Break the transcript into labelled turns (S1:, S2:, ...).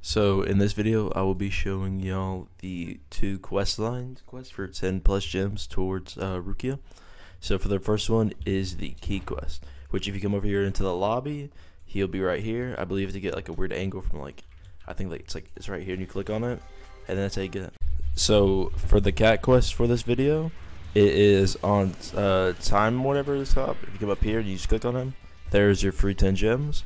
S1: So in this video, I will be showing y'all the two quest lines, quest for 10 plus gems towards uh, Rukia. So for the first one is the key quest, which if you come over here into the lobby, he'll be right here. I believe to get like a weird angle from like, I think like it's like it's right here and you click on it, and then that's how you get it. So for the cat quest for this video, it is on uh, time whatever the top. If you come up here and you just click on him, there's your free 10 gems.